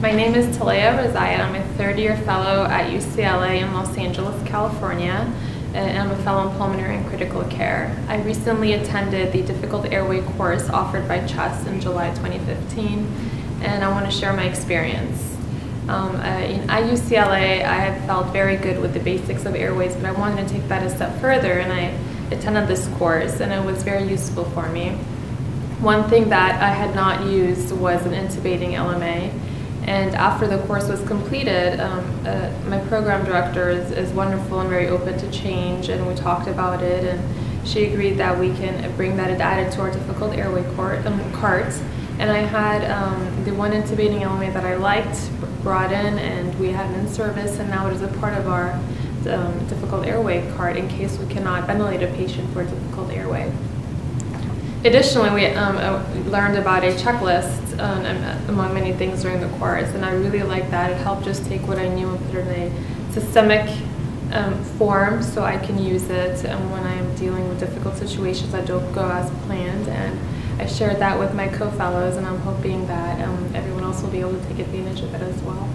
My name is Talayeh Rezayat. I'm a third year fellow at UCLA in Los Angeles, California, and I'm a fellow in pulmonary and critical care. I recently attended the difficult airway course offered by CHEST in July 2015, and I want to share my experience. Um, uh, in, at UCLA, I have felt very good with the basics of airways, but I wanted to take that a step further, and I attended this course, and it was very useful for me. One thing that I had not used was an intubating LMA. And after the course was completed, um, uh, my program director is, is, wonderful and very open to change, and we talked about it, and she agreed that we can bring that and add it to our difficult airway court, um, cart. And I had um, the one intubating LMA that I liked brought in, and we had it in service, and now it is a part of our um, difficult airway cart in case we cannot ventilate a patient for a difficult airway. Additionally, we um, uh, learned about a checklist um, among many things during the course, and I really liked that. It helped just take what I knew and put it in a systemic um, form so I can use it um, when I'm dealing with difficult situations that don't go as planned. And I shared that with my co-fellows, and I'm hoping that um, everyone else will be able to take advantage of it as well.